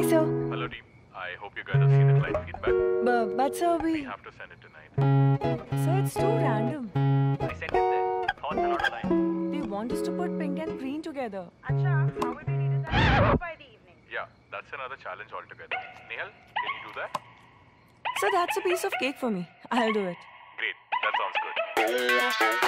Hi, sir. Hello, team. I hope you guys have seen the client feedback. But, but sir, We we. have to send it tonight. Sir, it's too random. I sent it there. Thoughts are not aligned. They want us to put pink and green together. Acha, how will we redesign by the evening? Yeah, that's another challenge altogether. Nehal, can you do that? So that's a piece of cake for me. I'll do it. Great. That sounds good.